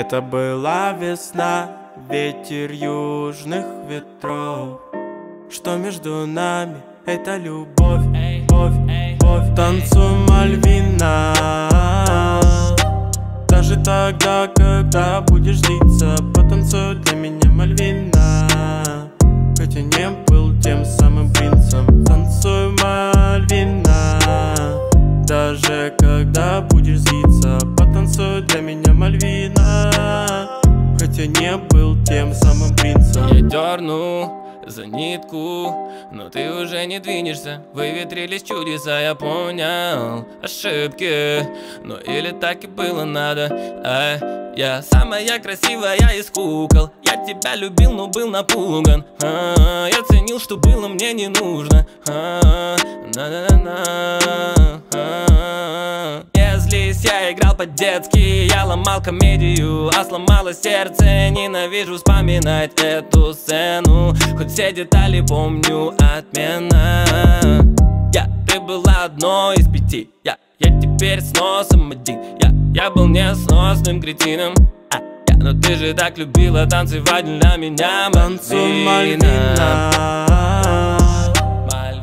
Это была весна, ветер южных ветров. Что между нами, это любовь, любовь, любовь. Танцуй, Мальвина. Даже тогда, когда будешь злиться Потанцуй для меня, Мальвина. Хотя не был тем самым не был тем самым принцем. Я дерну за нитку Но ты уже не двинешься. Выветрились чудеса, я понял Ошибки. Но или так и было надо. А, Я самая красивая из кукол. Я тебя любил, но был напуган. А, Я ценил, что было мне не нужно. А, на -на -на -на, а, Если я играл по-детски Я ломал комедию, а сломало сердце. Ненавижу вспоминать эту сцену Хоть все детали помню отменно Я, ты была одной из пяти Я, я теперь с носом один. Я, я был несносным кретином а, я, Но ты же так любила танцевать для меня Мальвина.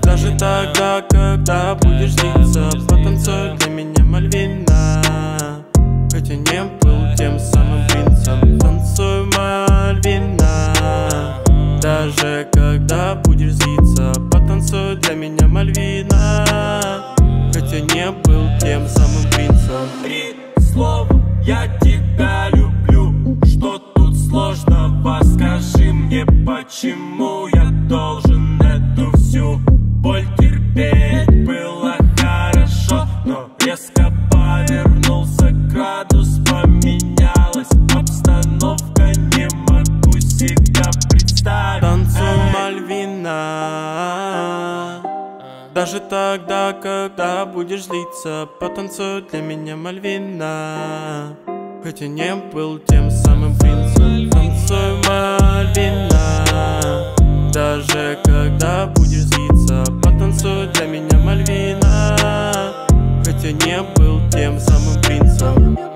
Даже тогда, когда будешь злиться Потанцуй для меня, Мальвина Хотя не был тем самым принцем. Танцуй, Мальвина Даже когда будешь злиться. Потанцуй для меня, Мальвина. Хотя не был тем самым принцем. Три слова, я тебя люблю. Что тут сложного, скажи мне, почему я должен эту всю боль терпеть Даже тогда, когда будешь злиться Потанцуй для меня, Мальвина. Хотя не был тем самым принцем Танцуй, Мальвина. Даже когда будешь злиться Потанцуй для меня, Мальвина. Хотя не был тем самым принцем